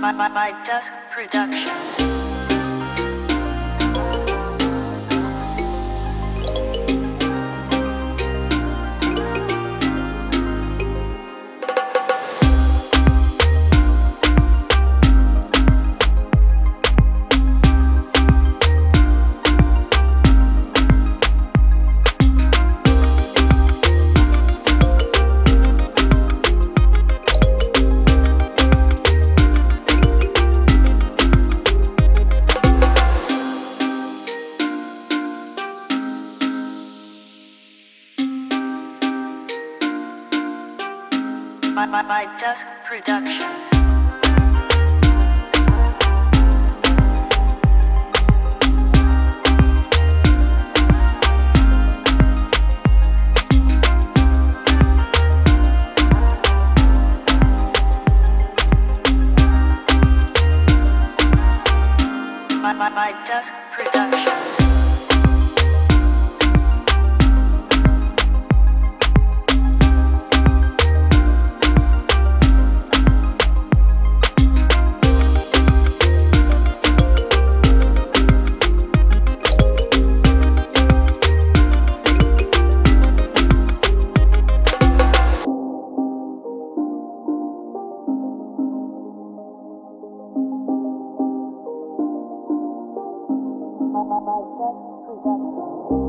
by, by, by Duzck Productions. By, by, by Duzck Productions. By, by, by Duzck Productions. By, by,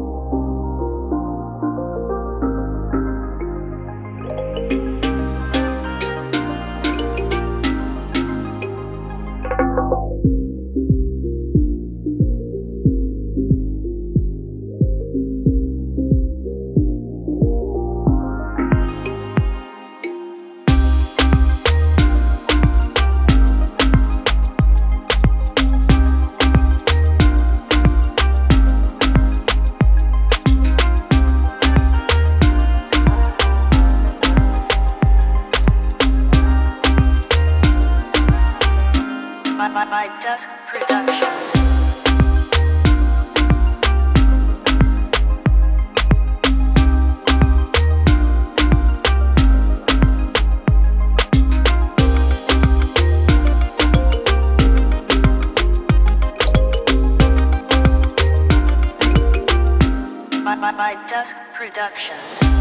by, by, Duzck Productions. By, by, by Duzck Productions.